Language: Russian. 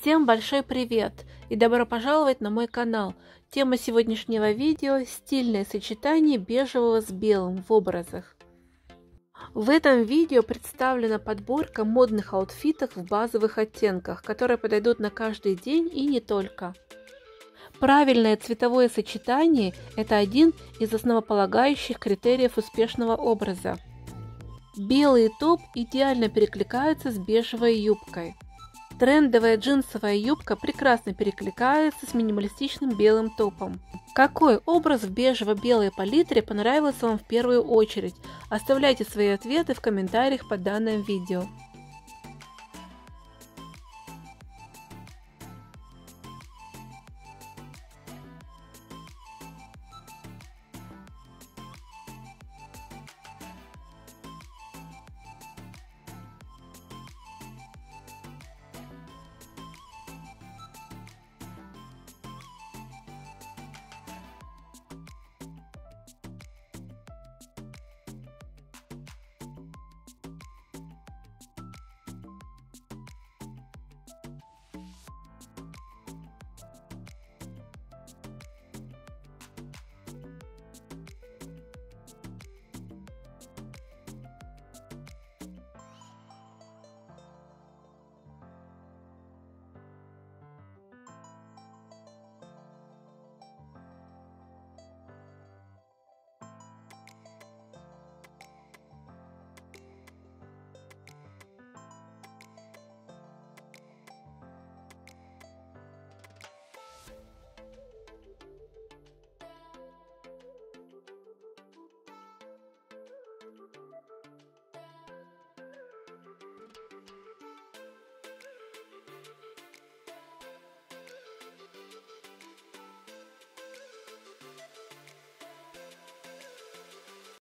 Всем большой привет и добро пожаловать на мой канал. Тема сегодняшнего видео – стильное сочетание бежевого с белым в образах. В этом видео представлена подборка модных аутфитов в базовых оттенках, которые подойдут на каждый день и не только. Правильное цветовое сочетание – это один из основополагающих критериев успешного образа. Белый топ идеально перекликается с бежевой юбкой. Трендовая джинсовая юбка прекрасно перекликается с минималистичным белым топом. Какой образ в бежево-белой палитре понравился вам в первую очередь? Оставляйте свои ответы в комментариях под данным видео.